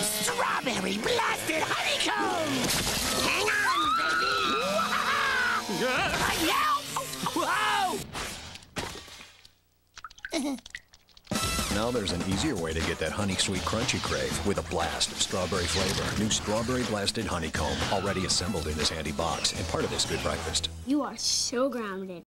strawberry blasted honeycomb! Hang on, baby! Whoa! Now there's an easier way to get that honey sweet crunchy crave with a blast of strawberry flavor. New strawberry blasted honeycomb, already assembled in this handy box and part of this good breakfast. You are so grounded.